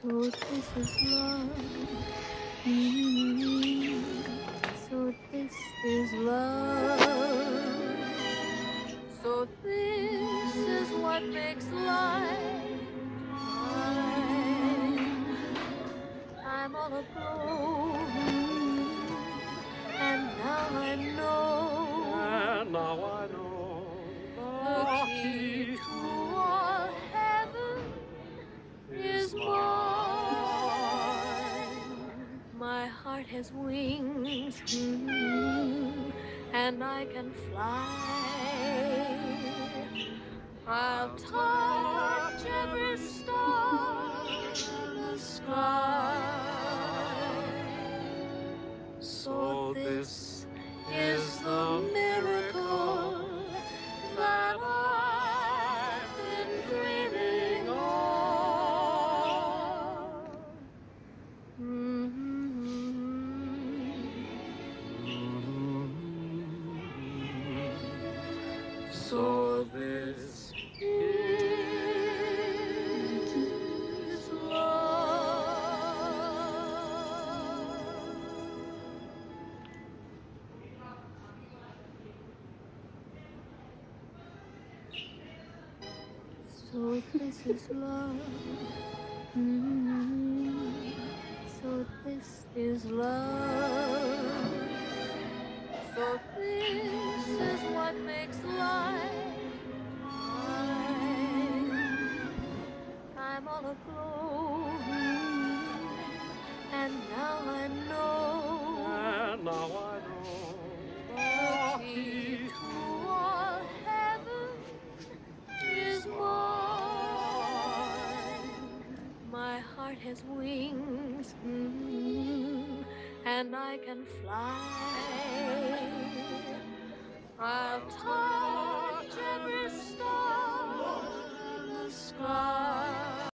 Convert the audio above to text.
So this is love. So this is love. So this is what makes life mine. I'm all aglow. Heart has wings, mm, and I can fly. I'll touch every star in the sky. So this is the So this is love. So this is love. Mm, So this is love. So this is what makes life I'm. And now I know And now I know the key to all heaven is mine. My heart has wings, mm, and I can fly. I'll